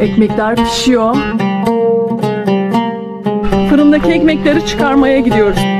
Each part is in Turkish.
Ekmekler pişiyor. Fırındaki ekmekleri çıkarmaya gidiyoruz.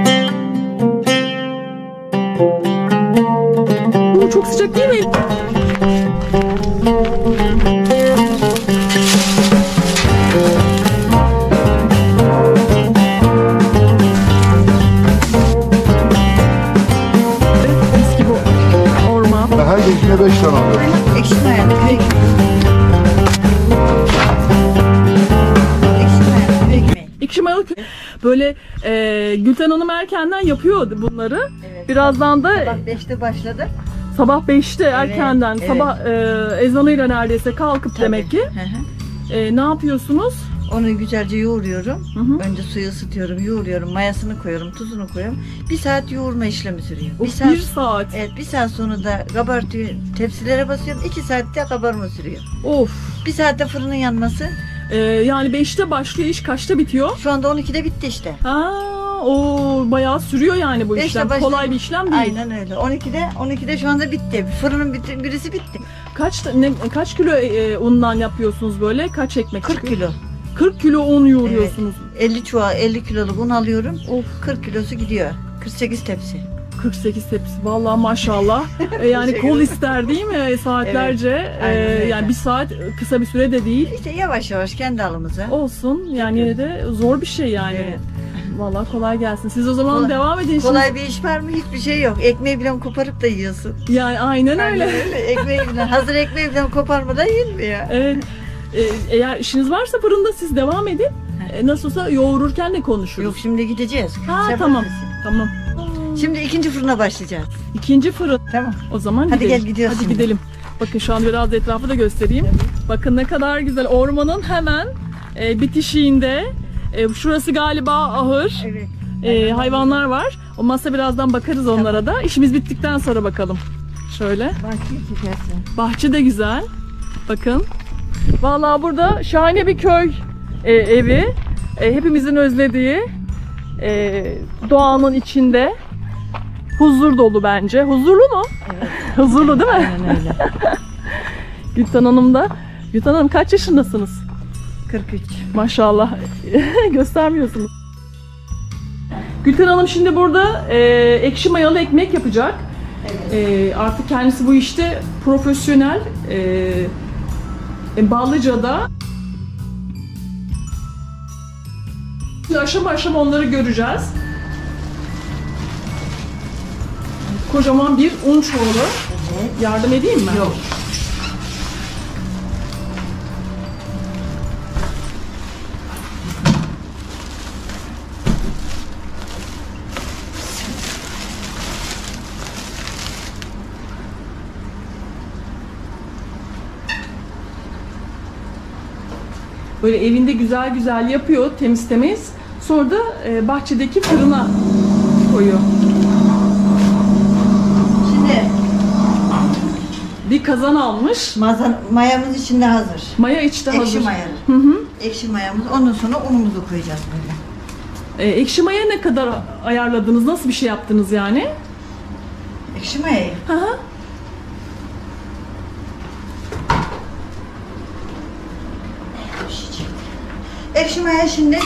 Böyle e, Gülten Hanım erkenden yapıyor bunları. Evet. Birazdan da Sabah 5'te başladı. sabah 5'te erkenden evet. sabah e, ezanıyla neredeyse kalkıp Tabii. demek ki e, ne yapıyorsunuz? Onu güzelce yoğuruyorum. Hı hı. Önce suyu ısıtıyorum, yoğuruyorum, mayasını koyuyorum, tuzunu koyuyorum. Bir saat yoğurma işlemi sürüyor. Of, bir saat, bir saat. Evet, bir saat sonra da kabartıyor, tepsilere basıyorum. iki saatte kabarma sürüyor. Of. Bir saatte fırının yanması. E, yani 5'te başlıyor iş kaçta bitiyor? Şu anda 12'de bitti işte. Ha, o bayağı sürüyor yani bu Beşte işlem. başladı. Kolay bir işlem değil. Aynen öyle. 12'de 12'de şu anda bitti. Fırının biti- birisi bitti. Kaç ta- ne, kaç kilo e, undan yapıyorsunuz böyle? Kaç ekmek 40 çıkıyor? kilo. 40 kilo un yoğuruyorsunuz. 50 çuval 50 kiloluk un alıyorum. Of 40 kilosu gidiyor. 48 tepsi. 48 tepsi. Vallahi maşallah. E, yani kol ister değil mi saatlerce? E, aynen öyle. yani bir saat kısa bir süre de değil. İşte yavaş yavaş kendi alımıza. Olsun. Yani yine de zor bir şey yani. Evet. Vallahi kolay gelsin. Siz o zaman Kolay- devam edin. şimdi. Kolay bir iş var mı? Hiçbir şey yok. Ekmeği bile koparıp da yiyorsun. Yani aynen öyle. ekmeği bile, hazır ekmeği bile koparmadan yenmiyor. Evet. E, eğer işiniz varsa fırında siz devam edin. E, nasıl olsa yoğururken de konuşuruz. Yok şimdi gideceğiz. Ha Sen tamam. Tamam. Şimdi ikinci fırına başlayacağız. İkinci fırın. Tamam. O zaman Hadi gidelim. gel, gidiyoruz Hadi şimdi. gidelim. Bakın şu an biraz etrafı da göstereyim. Bakın ne kadar güzel. Ormanın hemen e, bitişiğinde. E, şurası galiba ahır. Evet. E, hayvanlar var. O masa birazdan bakarız onlara da. İşimiz bittikten sonra bakalım. Şöyle. Bahçeyi çekersin. Bahçe de güzel. Bakın. Vallahi burada şahane bir köy e, evi. E, hepimizin özlediği e, doğanın içinde. Huzur dolu bence. Huzurlu mu? Evet. Huzurlu değil mi? Aynen öyle. Gülten Hanım da. Gülten Hanım kaç yaşındasınız? 43. Maşallah. Göstermiyorsunuz. Gülten Hanım şimdi burada e, ekşi mayalı ekmek yapacak. E, artık kendisi bu işte profesyonel. E, e, Ballıca'da. Aşama aşama onları göreceğiz. Kocaman bir un çuvalı. Evet. Yardım edeyim mi? Yok. Böyle evinde güzel güzel yapıyor temiz temiz. Sonra da e, bahçedeki fırına koyuyor. Şimdi Bir kazan almış. mazan, mayamız içinde hazır. Maya içte Ekşi hazır. mayalı. Hı hı. Ekşi mayamız. Ondan sonra unumuzu koyacağız böyle. E, ekşi maya ne kadar ayarladınız? Nasıl bir şey yaptınız yani? Ekşi mayayı. Hı hı. Ekşi maya şimdi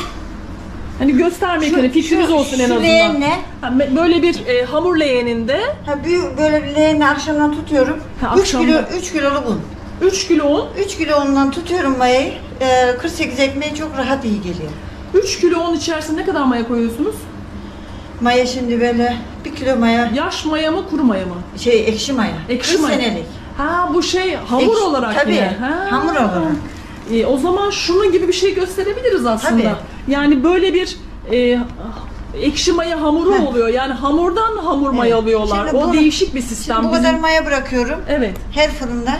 Hani göstermek hani fikriniz olsun en şu azından. leğenle, Ha, me- böyle bir e, hamur leğeninde ha, büyük böyle bir leğenle akşamdan tutuyorum. Ha, 3 kilo, akşamdan. 3 kiloluk un. 3 kilo un. 3 kilo undan tutuyorum mayayı. Ee, 48 ekmeği çok rahat iyi geliyor. 3 kilo un içerisinde ne kadar maya koyuyorsunuz? Maya şimdi böyle 1 kilo maya, Yaş maya mı kuru maya mı? şey ekşi maya. Ekşi 40 maya. senelik. Ha bu şey hamur Ekşi- olarak tabii, yine. Ha. hamur olarak. E, o zaman şunun gibi bir şey gösterebiliriz aslında. Tabii. Yani böyle bir e, ekşi maya hamuru Heh. oluyor. Yani hamurdan hamur mayalıyorlar. Şimdi o bunu- değişik bir sistem. Şimdi bu Bizim- kadar maya bırakıyorum Evet. her fırında.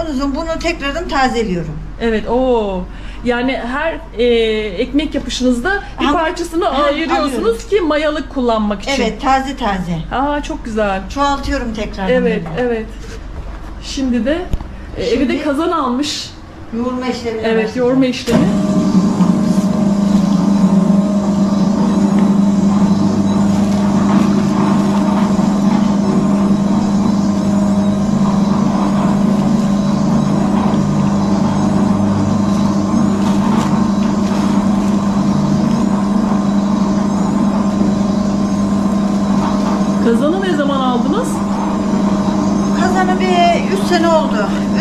Ondan sonra bunu tekrardan tazeliyorum. Evet. O. Yani her e, ekmek yapışınızda bir Ham- parçasını Ha, ayırıyorsunuz alıyorum. ki mayalık kullanmak için. Evet taze taze. Aa çok güzel. Çoğaltıyorum tekrar. Evet, evet. Şimdi de e, evi de Şimdi- kazan almış. Yoğurma işlemine Evet, yoğurma işlemi.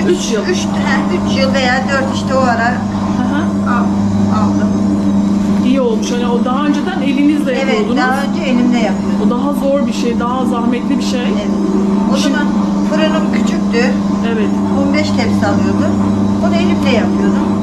3 yıl. 3 üç, yıl veya 4 işte o ara aldım. İyi olmuş. Hani o daha önceden elinizle evet, yapıyordunuz. Evet, daha önce elimle yapıyordum. O daha zor bir şey, daha zahmetli bir şey. Evet. O Şimdi... zaman fırınım küçüktü. Evet. 15 tepsi alıyordum. Onu elimle yapıyordum.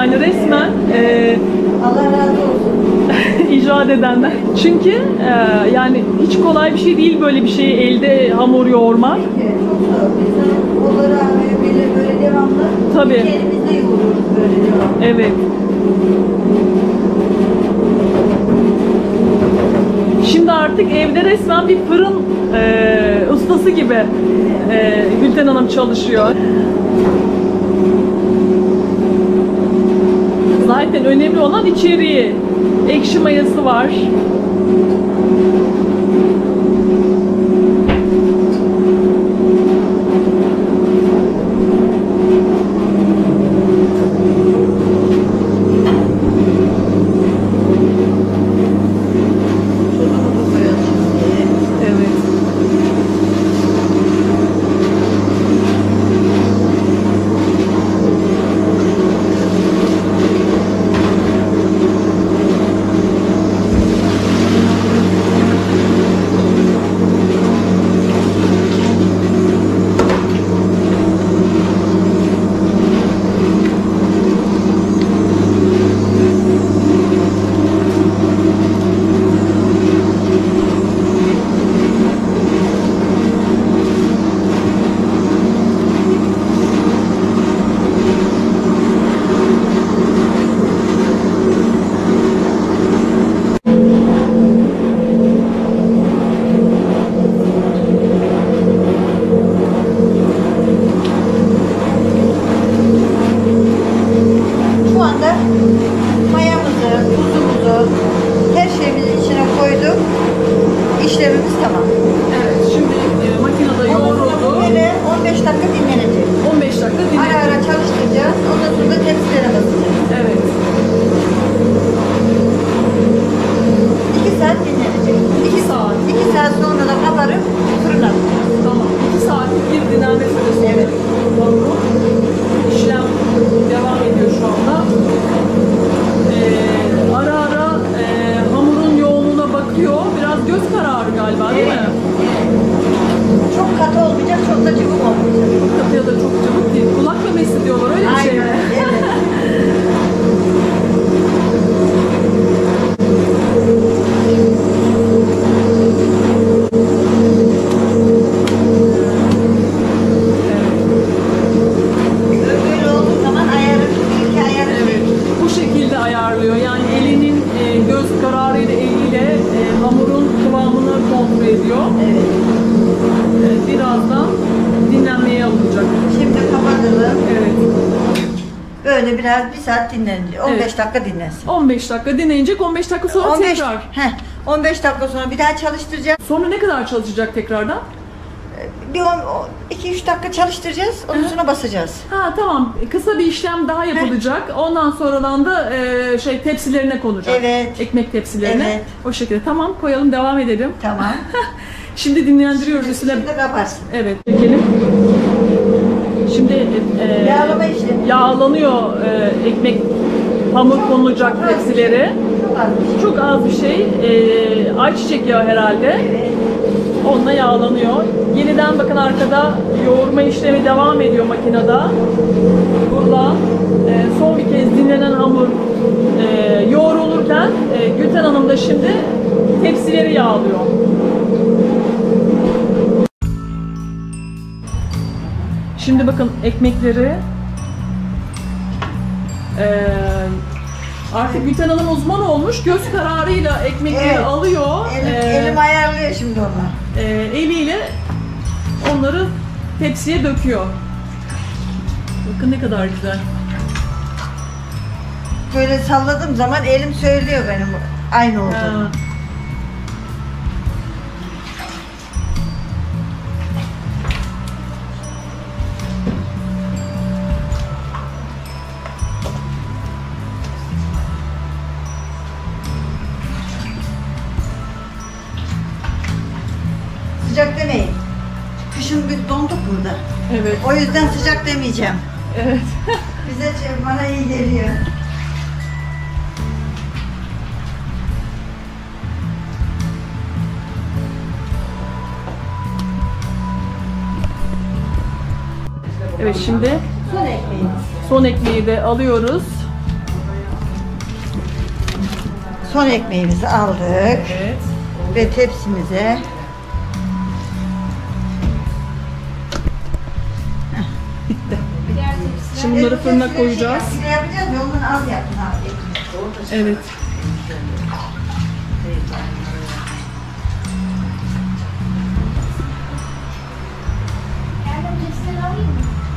Yani resmen e, Allah razı olsun. icat edenler. Çünkü e, yani hiç kolay bir şey değil böyle bir şeyi elde hamur yoğurmak. Evet, çok sağ ol. Kolları ağrıyor böyle, böyle devamlı. Tabii. İki elimizde yoğururuz böyle devamlı. Evet. Şimdi artık evde resmen bir fırın e, ustası gibi e, Gülten Hanım çalışıyor. Zaten önemli olan içeriği. Ekşi mayası var. 15 dakika dinlenecek. 15 dakika sonra 15 tekrar. Heh, 15 dakika sonra bir daha çalıştıracağız. Sonra ne kadar çalışacak tekrardan? Bir 2-3 dakika çalıştıracağız. Ondan sonra basacağız. Ha tamam. Kısa bir işlem daha yapılacak. Ondan sonradan da e, şey tepsilerine konacak. Evet. Ekmek tepsilerine. Evet. O şekilde. Tamam koyalım devam edelim. Tamam. Şimdi dinlendiriyoruz üstüne. Şimdi kapatsın. Evet. Çekelim. Şimdi e, Yağlama işlemi. yağlanıyor e, ekmek hamur konulacak tepsileri. Çok az bir şey. E, ayçiçek yağı herhalde. Onunla yağlanıyor. Yeniden bakın arkada yoğurma işlemi devam ediyor makinede. Burada e, son bir kez dinlenen hamur e, yoğrulurken e, Gülten Hanım da şimdi tepsileri yağlıyor. Şimdi bakın ekmekleri e, artık Gülten Hanım uzman olmuş. Göz kararıyla ekmekleri Evet. alıyor. Elim, E, elim ayarlıyor şimdi onu. e, eliyle onları tepsiye döküyor. Bakın ne kadar güzel. Böyle salladığım zaman elim söylüyor benim aynı olduğunu. Ha. Evet. O yüzden sıcak demeyeceğim. Evet. Bize bana iyi geliyor. Evet şimdi Son ekmeğimiz. son ekmeği de alıyoruz. Son ekmeğimizi aldık Evet. ve tepsimize bunları fırına koyacağız. Evet.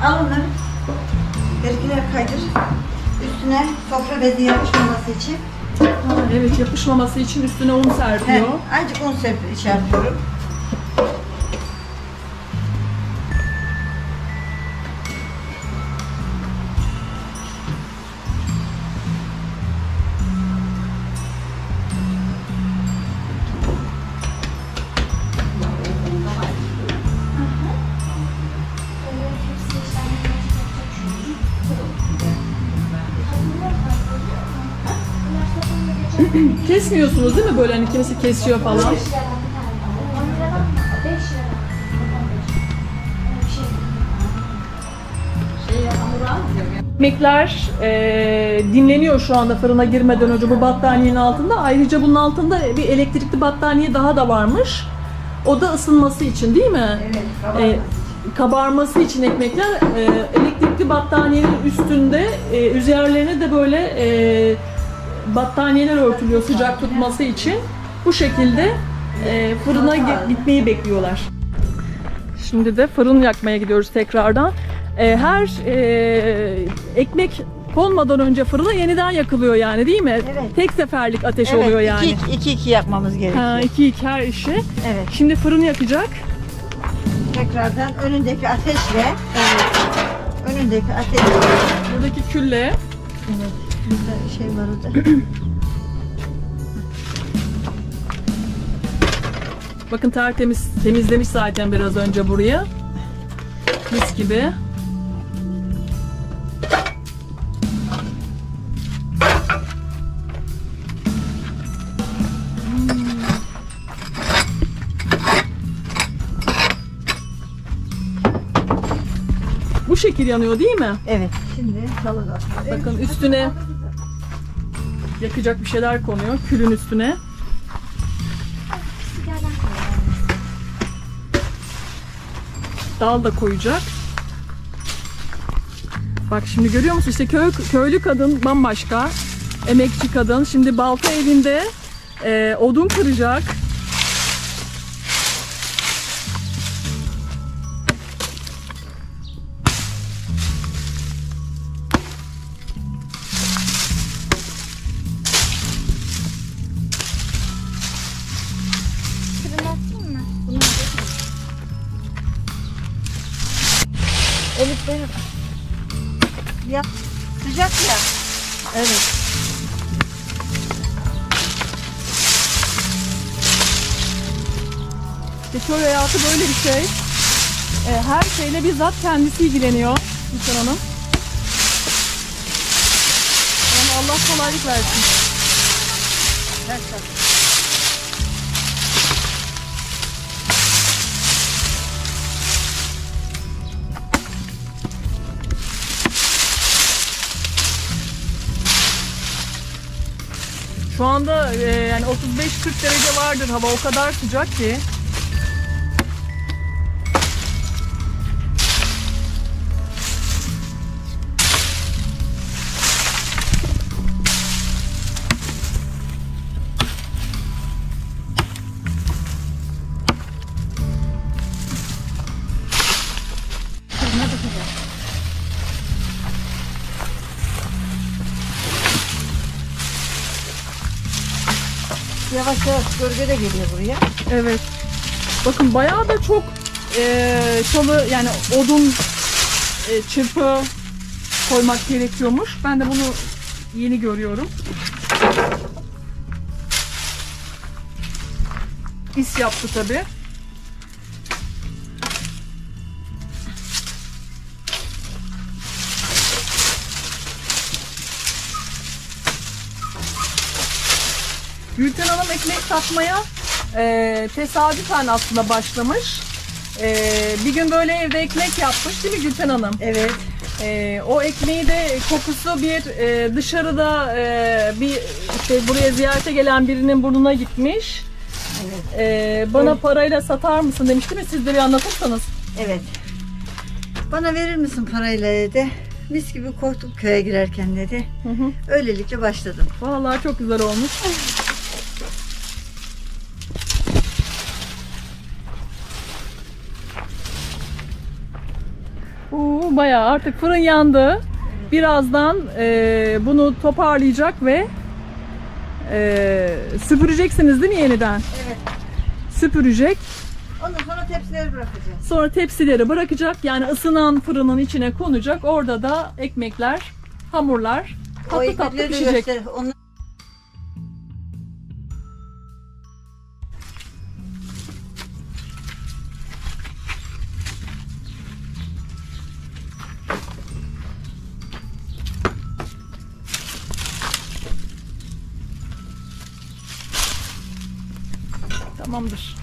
Al onları. Berkiler kaydır. Üstüne sofra bezi yapışmaması için. Ha, evet yapışmaması için üstüne un He, serpiyor. azıcık un serp Kesmiyorsunuz değil mi böyle hani kimisi kesiyor falan. Ekmekler e, dinleniyor şu anda fırına girmeden önce bu battaniyenin altında. Ayrıca bunun altında bir elektrikli battaniye daha da varmış. O da ısınması için değil mi? Evet, E, kabarması için ekmekler e, elektrikli battaniyenin üstünde e, üzerlerine de böyle e, battaniyeler örtülüyor sıcak tutması için. Bu şekilde e, fırına gi- gitmeyi bekliyorlar. Şimdi de fırın yakmaya gidiyoruz tekrardan. E, her e, ekmek konmadan önce fırına yeniden yakılıyor yani değil mi? Evet. Tek seferlik ateş Evet, oluyor yani. iki, iki, iki yakmamız gerekiyor. Ha, iki iki her işi. Evet. Şimdi fırın yakacak. Tekrardan önündeki ateşle önündeki ateşle Buradaki külle evet. Burada şey var orada. Bakın tertemiz temizlemiş zaten biraz önce buraya. Mis gibi. Bu şekil yanıyor değil mi? Evet. Şimdi salı. Bakın üstüne yakacak bir şeyler konuyor külün üstüne. Dal da koyacak. Bak şimdi görüyor musun işte köy, köylü kadın bambaşka. Emekçi kadın. Şimdi balta elinde e, odun kıracak. Bunu? Evet benim. Ya sıcak ya. Evet. İşte hayatı böyle bir şey. Ee, her şeyle bizzat kendisi ilgileniyor Nisan Hanım. Yani Allah kolaylık versin. Gerçekten. Şey. Şu anda e, yani 35-40 derece vardır hava o kadar sıcak ki. Yavaş gölge de geliyor buraya. Evet. Bakın bayağı da çok e, çalı yani odun e, çırpı koymak gerekiyormuş. Ben de bunu yeni görüyorum. His yaptı tabi. Satmaya e, tesadüfen aslında başlamış. E, bir gün böyle evde ekmek yapmış değil mi Gülten Hanım? Evet. E, o ekmeği de kokusu bir e, dışarıda e, bir işte buraya ziyarete gelen birinin burnuna gitmiş. Evet. E, bana parayla satar mısın demiş değil mi? Siz de bir anlatırsanız. Evet. Bana verir misin parayla dedi. Mis gibi korktuk köye girerken dedi. Hı hı. Öylelikle başladım. Vallahi çok güzel olmuş. Oo, bayağı artık fırın yandı. Birazdan e, bunu toparlayacak ve e, süpüreceksiniz değil mi yeniden? Evet. Süpürecek. Ondan sonra tepsileri bırakacağız. Sonra tepsileri bırakacak. Yani ısınan fırının içine konacak. Orada da ekmekler, hamurlar tatlı tatlı pişecek. göster. Onu Tamamdır.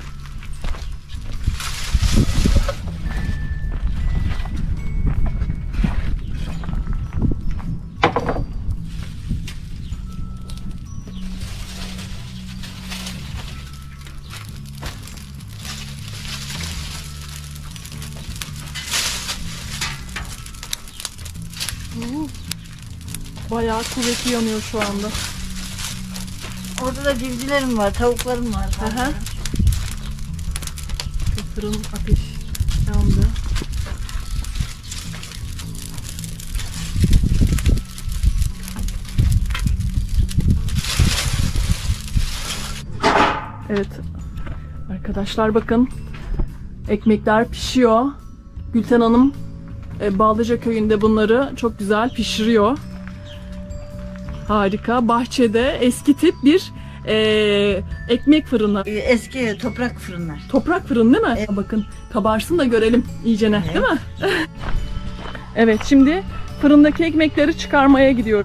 Bayağı kuvvetli yanıyor şu anda. orada da civcivlerim var, tavuklarım var. Aha. Şu fırın ateş yandı. Evet. Arkadaşlar bakın. Ekmekler pişiyor. Gülten Hanım e, Bağlıca köyünde bunları çok güzel pişiriyor. Harika. Bahçede eski tip bir e, ekmek fırını. Ee, Eski toprak fırınlar. Toprak fırın değil mi? Evet. Bakın kabarsın da görelim iyicene Evet. değil mi? evet şimdi fırındaki ekmekleri çıkarmaya gidiyor.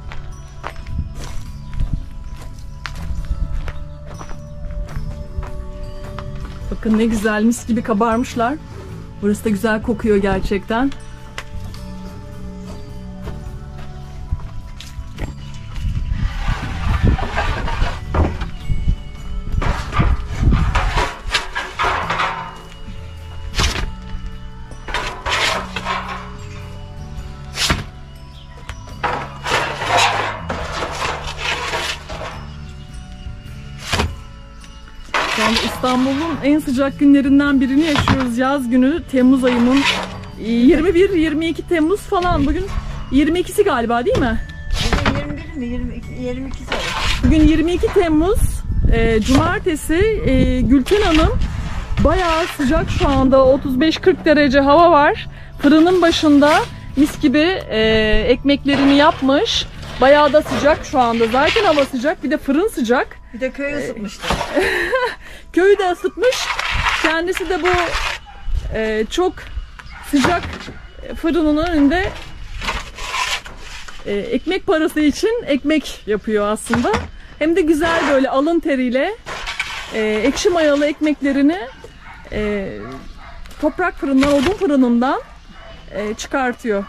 Bakın ne güzel mis gibi kabarmışlar. Burası da güzel kokuyor gerçekten. İstanbul'un en sıcak günlerinden birini yaşıyoruz. Yaz günü Temmuz ayının 21-22 Temmuz falan. Bugün 22'si galiba değil mi? Bugün 21 mi? 22, 22 sayı. Bugün 22 Temmuz e, Cumartesi e, Gülten Hanım bayağı sıcak şu anda 35-40 derece hava var. fırının başında mis gibi e, ekmeklerini yapmış. Bayağı da sıcak şu anda. Zaten hava sıcak. Bir de fırın sıcak. Bir de köyü ısıtmıştı. Köyü de ısıtmış. Kendisi de bu e, çok sıcak fırının önünde e, ekmek parası için ekmek yapıyor aslında. Hem de güzel böyle alın teriyle e, ekşi mayalı ekmeklerini e, toprak fırından, odun fırınından e, çıkartıyor.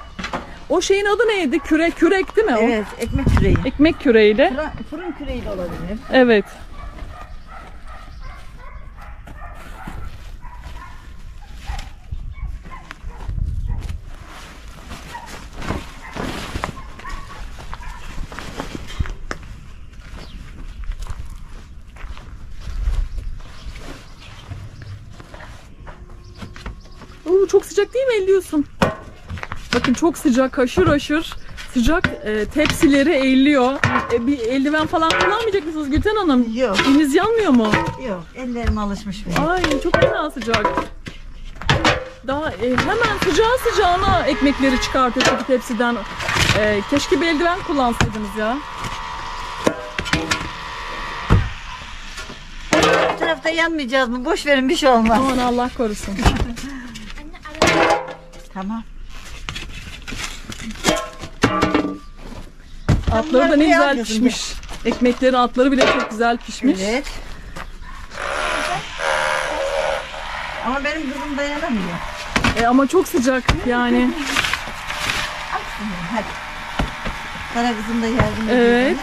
O şeyin adı neydi? Küre, kürek değil mi? o? Evet, ekmek küreği. Ekmek küreğiyle. Fırın, fırın küreği de olabilir. Evet. Oo, çok sıcak değil mi elliyorsun? Bakın çok sıcak, haşır haşır sıcak e, tepsileri eğiliyor. E, bir eldiven falan kullanmayacak mısınız Gülten Hanım? Yok, Eliniz yanmıyor mu? yok. Ellerim alışmış benim. Ay çok fena sıcak. Daha e, hemen sıcağı sıcağına ekmekleri çıkartıyor çünkü tepsiden. E, keşke bir eldiven kullansaydınız ya. Bu tarafta yanmayacağız mı? Boş verin bir şey olmaz. Aman Allah korusun. Tamam. Atları da ne güzel alıyorsun, pişmiş. Ekmeklerin atları bile çok güzel pişmiş. Evet. Ama benim kızım dayanamıyor. E, ama çok sıcak yani. Hadi. Sana kızım da yardım ediyor. Evet.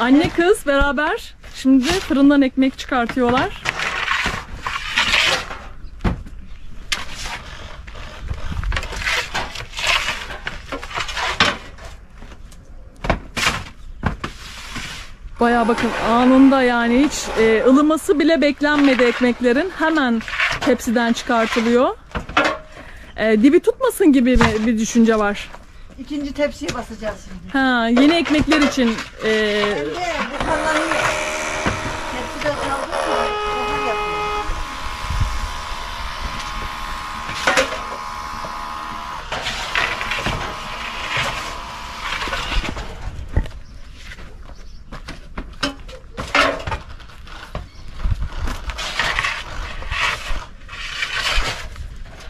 Anne kız beraber şimdi fırından ekmek çıkartıyorlar. Baya bakın anında yani hiç e, ılıması bile beklenmedi ekmeklerin. Hemen tepsiden çıkartılıyor. E, dibi tutmasın gibi bir, bir düşünce var. İkinci tepsiye basacağız şimdi. Ha, yeni ekmekler için e, Hem de buharlanıyor. Tepside kaldıkça buhar yapıyor.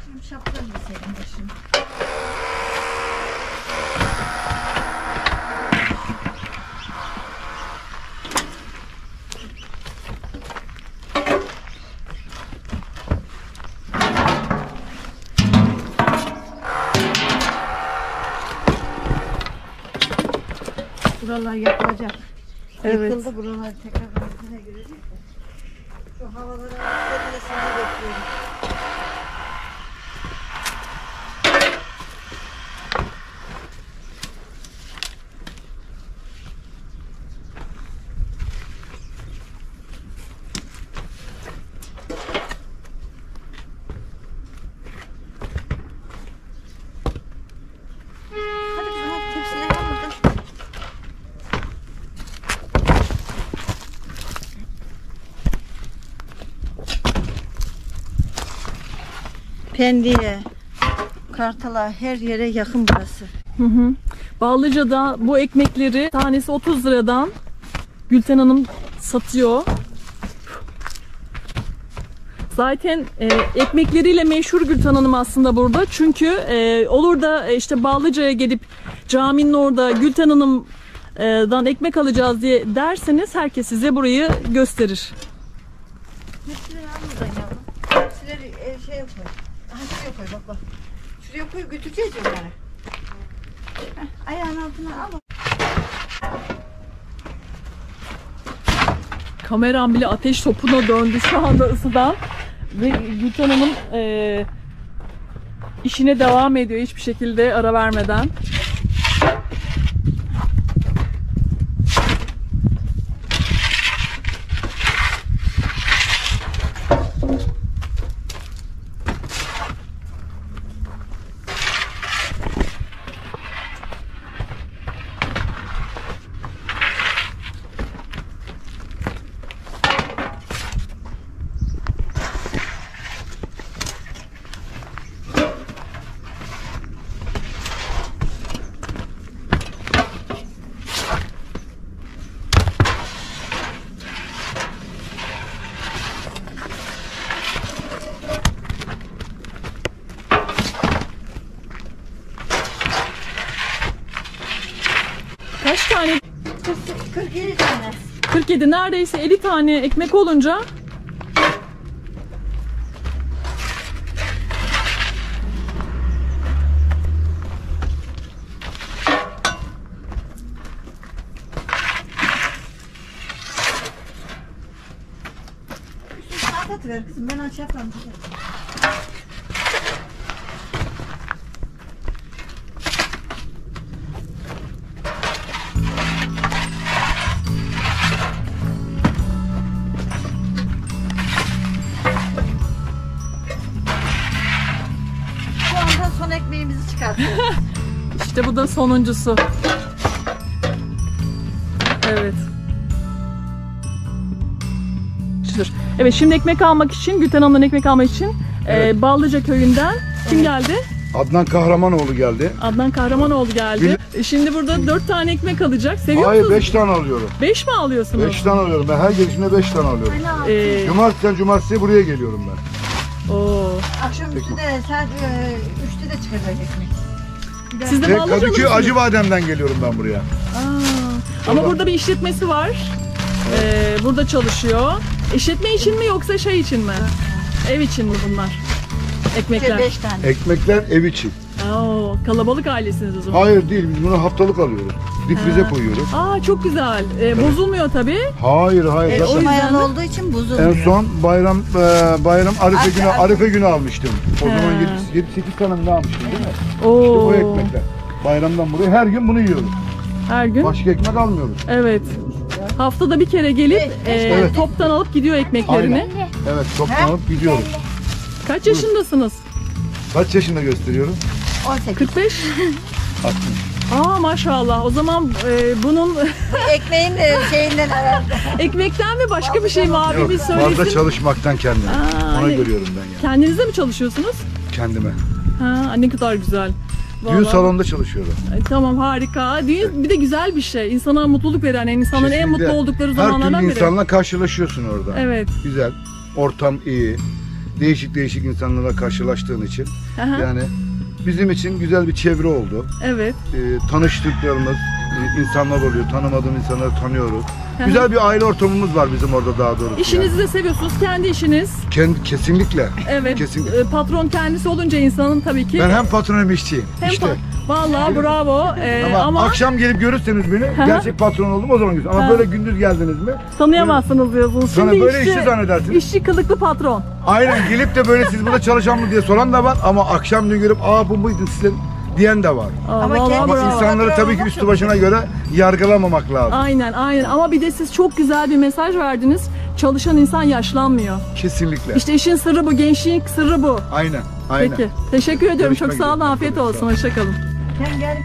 Şimdi Şapka giyseydim de şimdi. Buralar yapılacak. Evet. Yıkıldı buralar tekrar haline girecek. de. Şu havalara bekliyorum. Pendik'e, Kartal'a her yere yakın burası. Hı hı. Bağlıca'da bu ekmekleri tanesi 30 liradan Gülten Hanım satıyor. Zaten e, ekmekleriyle meşhur Gülten Hanım aslında burada. Çünkü e, olur da e, işte Bağlıca'ya gelip caminin orada Gülten Hanım'dan ekmek alacağız diye derseniz herkes size burayı gösterir. Al buradan yavrum. Tepsileri e, koy. Aha şuraya koy bak bak. Şuraya koy götüreceğiz onları. Ayağın altına al. Kameram bile ateş topuna döndü şu anda ısıdan. Ve Gülten Hanım e, işine devam ediyor hiçbir şekilde ara vermeden. Neredeyse 50 tane ekmek olunca işte bu da sonuncusu. Evet. Dur. Evet şimdi ekmek almak için Gülten Hanım'dan ekmek almak için Evet. e, Ballıca köyünden kim geldi? Adnan Kahramanoğlu geldi. Adnan Kahramanoğlu geldi. E, Şimdi burada 4 tane ekmek alacak. Seviyor Hayır musunuz? 5 tane alıyorum. 5 mi alıyorsunuz? 5 tane alıyorum. Ben her gelişimde 5 tane alıyorum. Ee, Cumartesi'den cumartesiye buraya geliyorum ben. oo. Akşamüstü de saat e, 3'te de çıkacak ekmek. Siz de Ballıcalı Kadıköy mısınız? Acıbadem'den geliyorum ben buraya. Aa, ama burada bir işletmesi var. Ee, burada çalışıyor. İşletme için mi yoksa şey için mi? Ev için mi bunlar? Ekmekler. 5 tane. Ekmekler ev için. Oo, kalabalık ailesiniz o zaman. Hayır değil biz bunu haftalık alıyoruz. Difrize koyuyoruz. Aa çok güzel. Ee, bozulmuyor tabii. Hayır hayır. E, zaten o yüzden olduğu için buzul. en son bayram e, bayram Arife Arife- günü Arife günü almıştım. O He. zaman 7 8 tane mi ne almıştım değil mi? İşte Oo. bu ekmekler. Bayramdan buraya her gün bunu yiyoruz. Her gün. Başka ekmek almıyoruz. Evet. Haftada bir kere gelip Evet, e, evet. toptan alıp gidiyor ekmeklerini. Aynen. Evet toptan alıp gidiyoruz. Kaç yaşındasınız? Kaç yaşında gösteriyorum? 18. 45. 60. Aa maşallah. O zaman e, bunun Ekmeğin e, şeyinden herhalde. ekmekten mi başka bir şey mi Yok, abimiz fazla söylesin? çalışmaktan kendime. Aa, Ona ne- görüyorum ben yani. Kendinize mi çalışıyorsunuz? Kendime. Ha ne kadar güzel. Düğün Vallahi- salonunda çalışıyorum. Ay, Tamam harika. Düğün bir de güzel bir şey. İnsana mutluluk veren, yani insanların en Kesinlikle. mutlu oldukları Her zamanlardan türlü biri. insanla karşılaşıyorsun orada. Evet. Güzel. Ortam iyi. Değişik değişik insanlarla karşılaştığın için. Aha, Yani bizim için güzel bir çevre oldu. Evet. Ee, tanıştıklarımız e, insanlar oluyor. Tanımadığım insanları tanıyoruz. Güzel bir aile ortamımız var bizim orada daha doğrusu. İşinizi de seviyorsunuz. Kendi işiniz. Kendi, kesinlikle. Evet. Kesinlikle. E, Patron kendisi olunca insanın tabii ki. Ben hem patron hem işçiyim. Hem işte. pa- Vallahi bravo. E, Ama, ama akşam gelip görürseniz beni hı. gerçek patron oldum o zaman görürsünüz. Ama Ha. böyle gündüz geldiniz mi? tanıyamazsınız diyorsunuz. Şimdi böyle işçi zannedersiniz. İşçi kılıklı patron. Aynen gelip de böyle siz burada çalışan mı diye soran da var ama akşam gün görüp aa bu muydu sizin diyen de var. Aa, Ama vallahi Ama bravo. insanları tabii ki üstü başına göre yargılamamak lazım. Aynen aynen ama bir de siz çok güzel bir mesaj verdiniz. Çalışan insan yaşlanmıyor. Kesinlikle. İşte işin sırrı bu, gençliğin sırrı bu. Aynen. Aynen. Peki. Teşekkür ediyorum. Görüşmek Çok sağ olun. üzere. Afiyet sağ olsun. olun. Hoşçakalın. Sen gel.